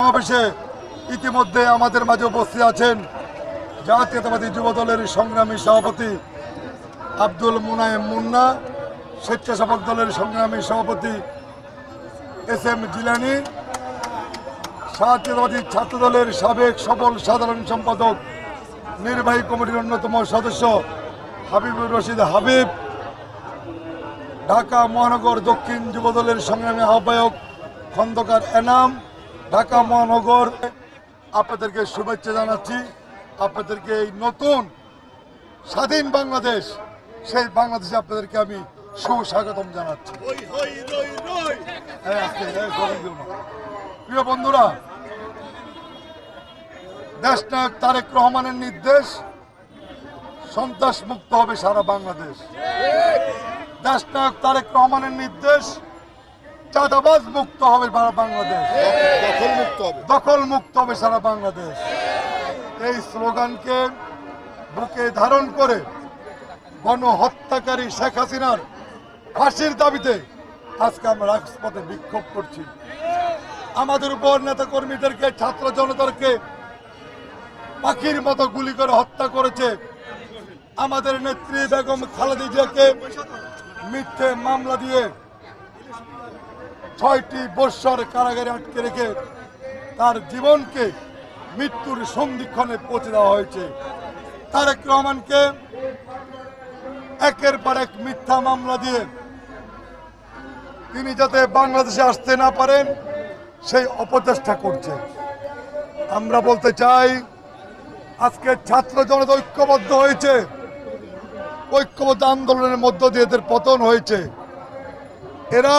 সমাবেশে ইতিমধ্যে আমাদের মাঝে উপস্থিত আছেন জাতীয়তাবাদী যুব দলের সংগ্রামী সভাপতি আব্দুল মুনায়েম মুন্না, স্বেচ্ছাসেবক দলের সংগ্রামী সভাপতি এস এম জিলানি, জাতীয়তাবাদী ছাত্র দলের সাবেক সফল সাধারণ সম্পাদক, নির্বাহী কমিটির অন্যতম সদস্য হাবিবুর রশিদ হাবিব, ঢাকা মহানগর দক্ষিণ যুব দলের সংগ্রামী আহ্বায়ক খন্দকার এনাম ঢাকা মহানগর আপনাদেরকে শুভেচ্ছা জানাচ্ছি। আপনাদেরকে এই নতুন স্বাধীন বাংলাদেশ সেই বাংলাদেশে আপনাদেরকে আমি সুস্বাগতম জানাচ্ছি। দিও না। প্রিয় বন্ধুরা দেশ নায়ক তারেক রহমানের নির্দেশ সন্ত্রাস মুক্ত হবে সারা বাংলাদেশ। দেশ নায়ক তারেক রহমানের নির্দেশ চাঁদাবাজ মুক্ত হবে সারা বাংলাদেশ। দখল মুক্ত হবে। দখল মুক্ত হবে সারা বাংলাদেশ। এই স্লোগানকে বুকে ধারণ করে গণহত্যাকারী শেখ হাসিনার ফাঁসির দাবিতে আজকে আমরা রাজপথে বিক্ষোভ করছি। আমাদের উপর নেতা কর্মীদেরকে ছাত্র জনতাকে পাখির মতো গুলি করে হত্যা করেছে আমাদের নেত্রী বেগম খালেদা জিয়াকে মিথ্যে মামলা দিয়ে ছয়টি বৎসর কারাগারে আটকে রেখে তার জীবনকে মৃত্যুর সন্ধিক্ষণে পৌঁছে দেওয়া হয়েছে। তারেক রহমানকে একের পর এক মিথ্যা মামলা দিয়ে তিনি যাতে বাংলাদেশে আসতে না পারেন, সেই অপচেষ্টা করছে। আমরা বলতে চাই, আজকে ছাত্র জনতা ঐক্যবদ্ধ হয়েছে। ঐক্যবদ্ধ আন্দোলনের মধ্য দিয়ে এদের পতন হয়েছে। এরা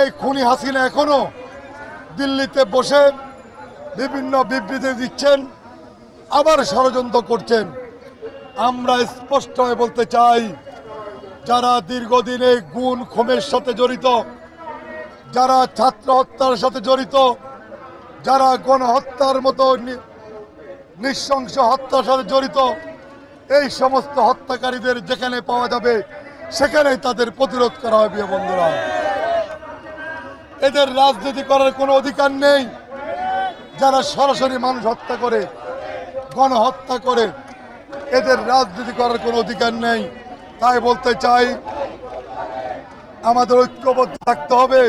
এই খুনি হাসিনা এখনও দিল্লিতে বসে বিভিন্ন বিবৃতি দিচ্ছেন, আবার ষড়যন্ত্র করছেন। আমরা স্পষ্ট হয়ে বলতে চাই, যারা দীর্ঘদিনে গুণ খুমের সাথে জড়িত, যারা ছাত্র হত্যার সাথে জড়িত, যারা গণহত্যার মতো নৃশংস হত্যার সাথে জড়িত, এই সমস্ত হত্যাকারীদের যেখানে পাওয়া যাবে, সেখানেই তাদের প্রতিরোধ করা হবে বন্ধুরা। এদের রাজনীতি করার কোনো অধিকার নেই। যারা সরাসরি মানুষ হত্যা করে, গণহত্যা করে, এদের রাজনীতি করার কোনো অধিকার নেই। তাই বলতে চাই, আমাদের ঐক্যবদ্ধ থাকতে হবে।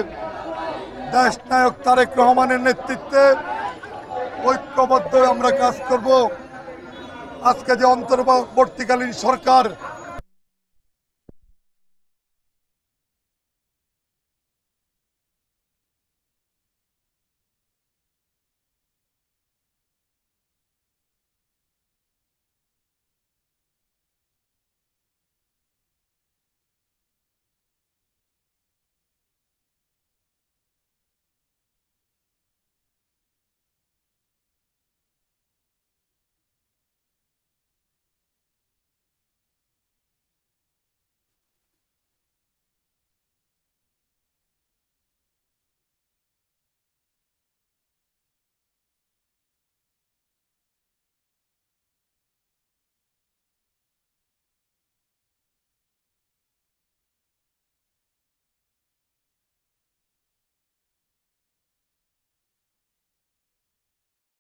দেশ নায়ক তারেক রহমানের নেতৃত্বে ঐক্যবদ্ধ আমরা কাজ করব। আজকে যে অন্তর্বর্তীকালীন সরকার